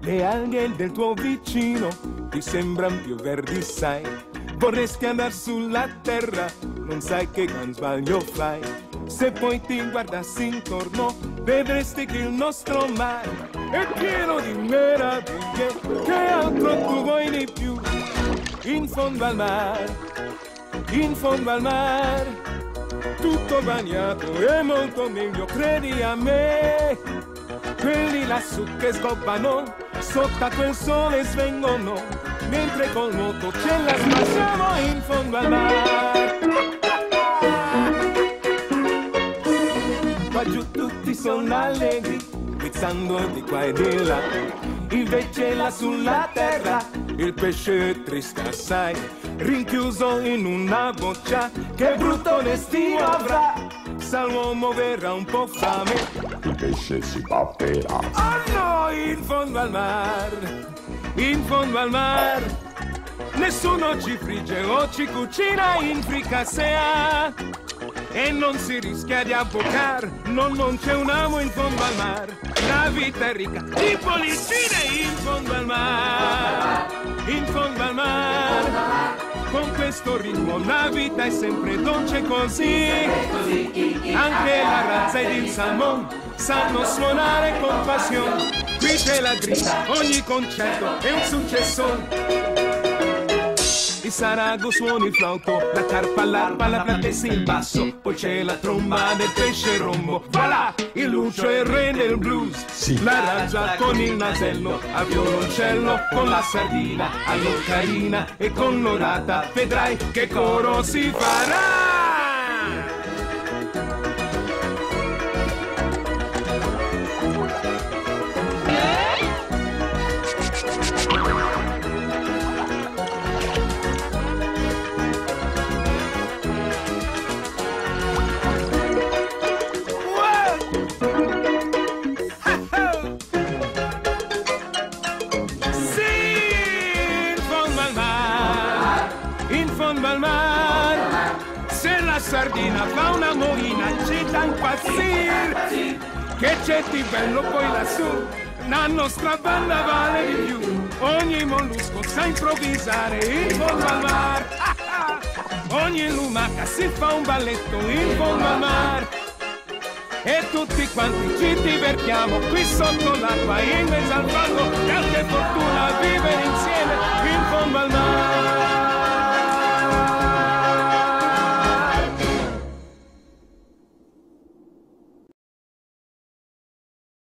Le alghe del tuo vicino ti sembrano più verdi, sai. Vorresti andare sulla terra, non sai che gran sbaglio fai. Se poi ti guardassi intorno, vedresti che il nostro mare è pieno di meraviglie. Che altro tu vuoi di più? In fondo al mare, in fondo al mare, tutto bagnato è molto meglio, credi a me. Quelli lassù che scoppano, sotto a quel sole svengono, mentre col moto ce la smassiamo in fondo al mare. Qua giù tutti sono allegri, guizzando di qua e di là. Invece là sulla terra il pesce è triste assai, rinchiuso in una boccia, che brutto destino avrà. Sa l'uomo verrà un po' fame, il pesce si batterà. Oh no, in fondo al mar, in fondo al mar. Nessuno ci frigge o ci cucina in fricassea. E non si rischia di avvocar, no, non c'è un amo in fondo al mar. La vita è ricca di pollicine in fondo al mar, in fondo al mar. Con questo ritmo la vita è sempre dolce così. Anche la razza ed il salmon sanno suonare con passione. Qui c'è la grida, ogni concerto è un successo. Il sarago suona il flauto, la carpa, l'arpa, la platessa, il basso, poi c'è la tromba del pesce rombo. Voilà! Il lucio è il re del blues, Sì. la raggia con il nasello, a violoncello con la sardina, all'ocarina e con l'orata, vedrai che coro si farà! Fondo al mar, se la sardina fa una morina ci da impazzire, che c'è di bello poi lassù, la nostra banda vale di più, ogni mollusco sa improvvisare in fondo al mar, ogni lumaca si fa un balletto in fondo al mar. E tutti quanti ci divertiamo qui sotto l'acqua in mezzo al fango che fortuna vivere insieme in fondo al mare.